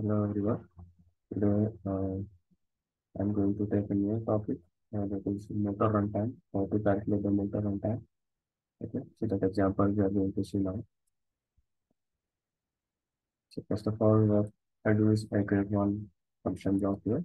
Hello everyone. Today uh, I'm going to take a new topic uh, that is motor runtime, how to calculate the motor runtime. Okay, so that example we are going to see now. So first of all, what I do is I create one function block here.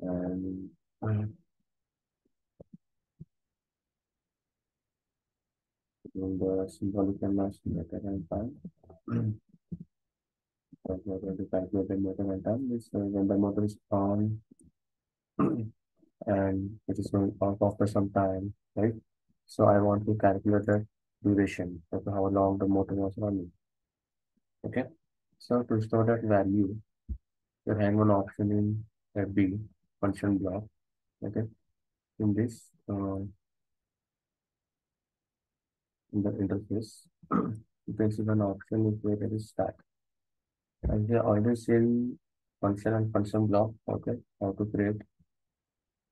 And uh, in the symbolic conversion motor runtime. So we are going to the motor runtime. This uh, when the motor is on and it is going off after some time, right? So I want to calculate the duration of how long the motor was running. Okay. So to store that value, you hang one option in FB function block. Okay. In this, uh, in the interface, you can see an option is where there is start. And here already seen function and function block. Okay. How to create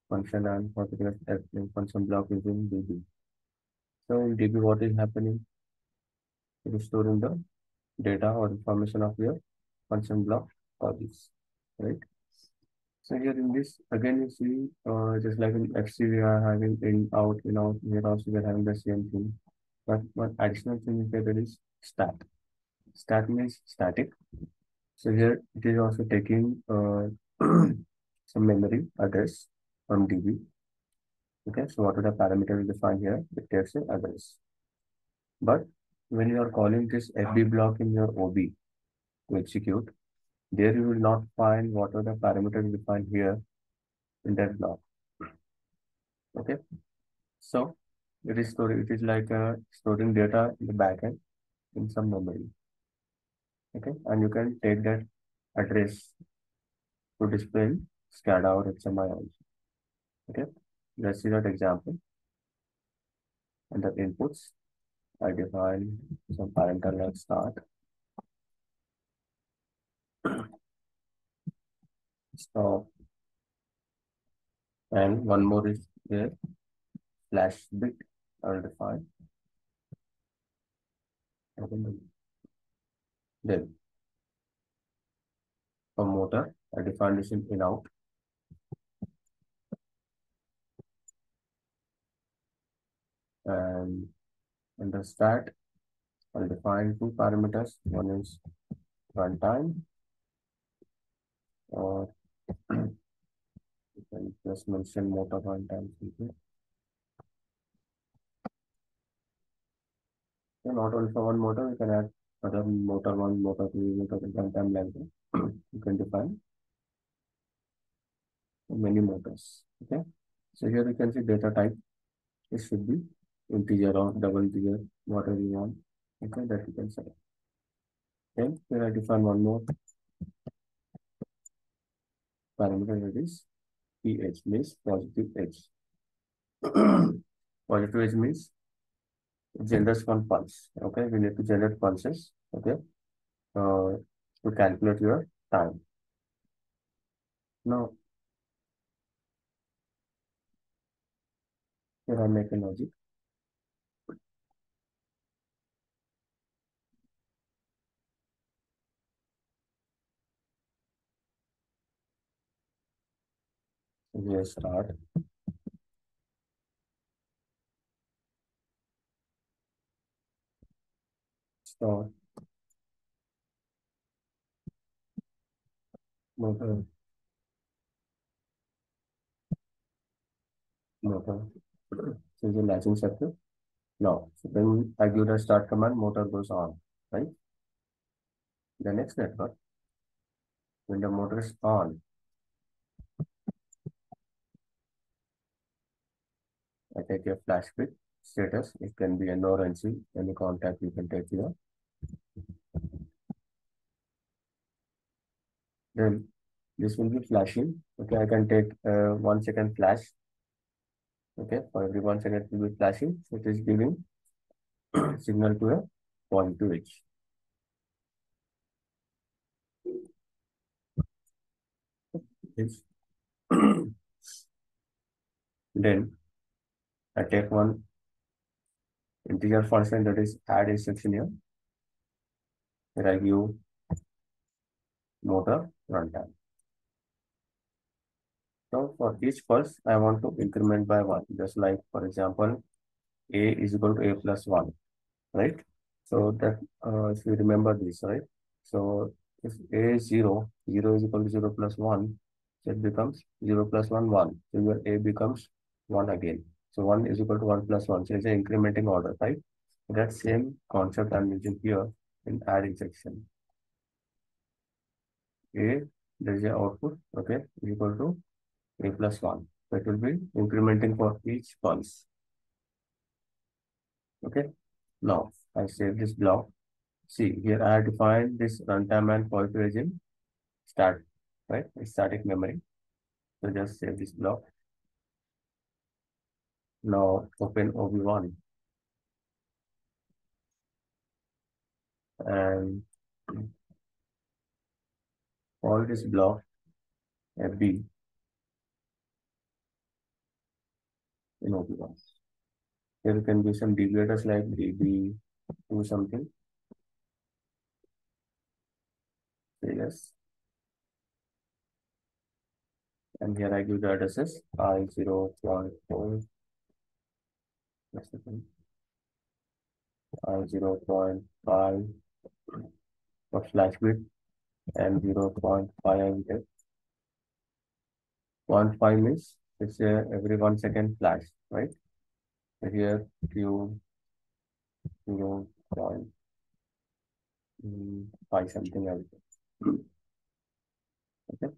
function and how to create function block using DB. So in DB, what is happening? It is storing the data or information of your function block for this, right? So here in this, again, you see, uh, just like in FC, we are having in, out, in, out, here also we are having the same thing. But one additional thing is there is stat. Stat means static. So here it is also taking uh, some memory address from DB. Okay, so what are the parameters defined here? It takes an address. But when you are calling this FB block in your OB to execute, there you will not find what are the parameters defined here in that block. Okay, so it is storing, it is like uh, storing data in the backend in some memory. Okay, and you can take that address to display SCADA or HMI also. Okay, let's see that example. Under inputs, I define some parental like start. Stop. And one more is there, flash bit, I'll define. Then, for motor, I define this in in out. And under stat, I'll define two parameters. One is runtime or you can just mention motor runtime So not only for one motor, we can add other motor one, motor two, motor runtime like that. you can define many motors. Okay. So here you can see data type. It should be integer or double integer, whatever you want. Okay, that you can select. Okay, here I define one more parameter that is PH means positive edge. positive edge means it generates one pulse. Okay, we need to generate pulses. Okay, uh, to calculate your time. Now, here I make a logic. Here start. Start. Motor. Motor. So is a latching circuit. No. So when I give the start command, motor goes on, right? The next network, when the motor is on, I take a flash bit status. It can be a no NC, any contact you can take here. Then this will be flashing. Okay, I can take uh, one second flash. Okay, for every one second it will be flashing. So it is giving signal to a point to. Yes. then I take one integer function that is add instruction here. Here I give motor runtime. So for each pulse, I want to increment by one, just like for example, a is equal to a plus one, right? So that uh, if you remember this, right? So if a is zero, zero is equal to zero plus one, so it becomes zero plus one one. So your a becomes one again. So 1 is equal to 1 plus 1. So it's an incrementing order, right? That same concept I'm using here in add section. A, there is an output, okay, is equal to A plus 1. So it will be incrementing for each pulse. Okay, now I save this block. See, here I have defined this runtime and point regime start, right? It's static memory. So just save this block. Now open OB1 and call um, this block FB in OB1. There can be some deviators like DB, do something. Say yes. And here I give the addresses I0.4 second. Uh, 0 0.5 for flash bit and 0 0.5 I get. 1.5 means it's uh, every one second flash, right? So here you 0 0.5 something else. Okay.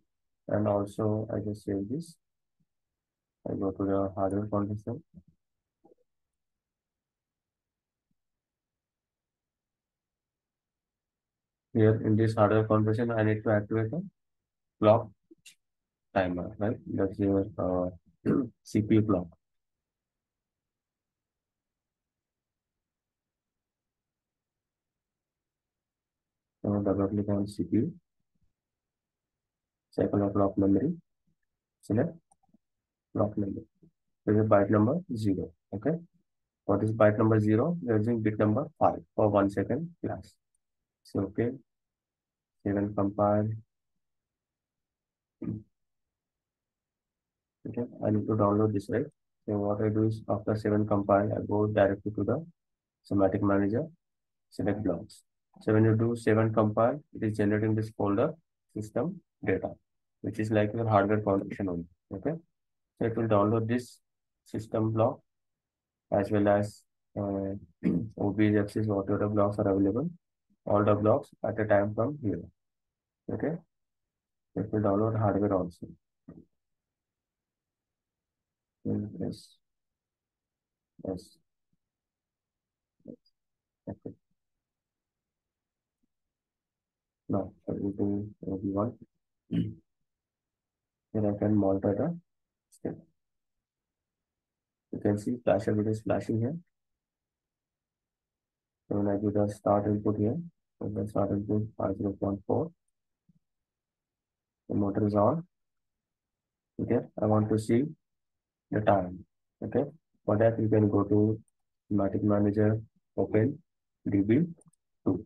And also I just save this. I go to the hardware condition. Here in this hardware configuration, I need to activate a clock timer, right? That's your uh, CPU clock. So double click on CPU, cycle of clock memory, select clock memory. This is byte number zero. Okay. For this byte number zero, we are using bit number five for one second flash. So okay, save and compile. Okay, I need to download this, right? So what I do is after seven compile, I go directly to the SIMATIC Manager, select blocks. So when you do seven compile, it is generating this folder system data, which is like your hardware configuration only. Okay, so it will download this system block as well as uh, OBJs, whatever blocks are available all the blocks at a time from here. Okay. It will download hardware also. Yes. Yes. Yes. Okay. Now, I will do OB1. Here I can monitor the step. You can see flash video is flashing here. So when I do the start input here, so the start input 0.4. The motor is on. Okay, I want to see the time. Okay, for that you can go to SIMATIC Manager, open DB2.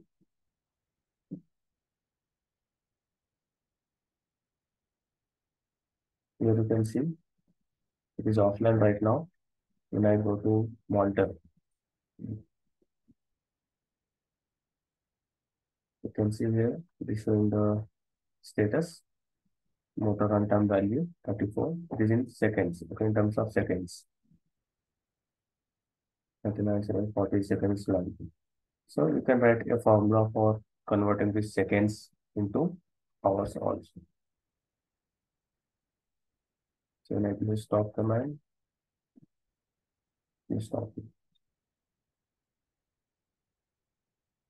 Here you can see it is offline right now. When I go to monitor, you can see here it is the status motor runtime value 34 it is in seconds okay in terms of seconds. 39 40 seconds long. So you can write a formula for converting these seconds into hours also. So I do stop command you stop it.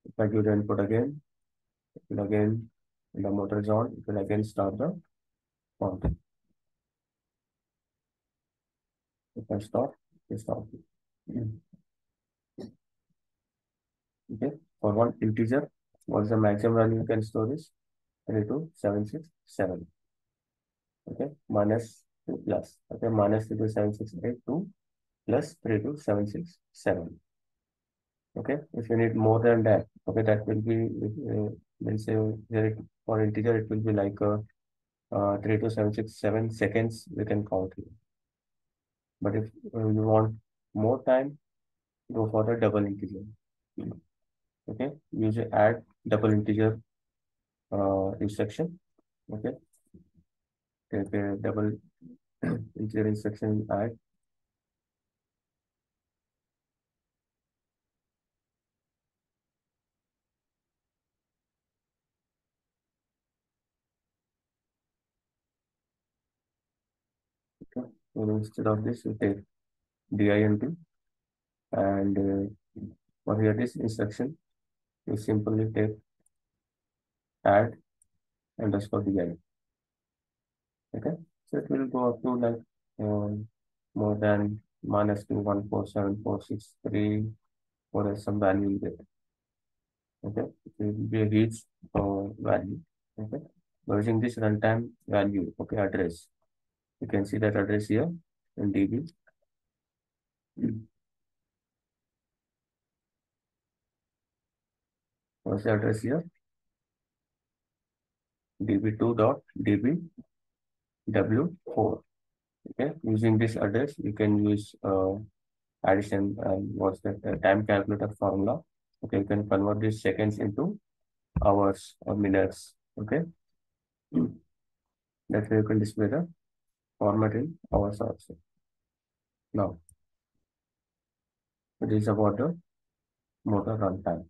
If I give the input again will again the motor is on it will again start the counting if I stop you stop okay for one integer what is the maximum value you can store is 32767 okay minus 2 plus. Okay minus 32768 2 plus 32767 Okay, if you need more than that, okay, that will be, uh, let's say here for integer, it will be like uh, uh, 3 to 7, 6, 7 seconds we can count here. But if uh, you want more time, go for the double integer. Okay, use add double integer uh, instruction. Okay, take a double integer instruction add Okay. So instead of this, you take dint and uh, for here this instruction, you simply take add underscore din. Okay, so it will go up to like um, more than minus two one four seven four six three or some value. Okay, it will be a huge value. Okay, using this runtime value, okay, address. You can see that address here in DB. What's the address here? db2 dot db w4. Okay, using this address, you can use uh, addition and what's the uh, time calculator formula. Okay, you can convert these seconds into hours or minutes. Okay, that's way you can display the format in hours also. Now, it is about the motor runtime.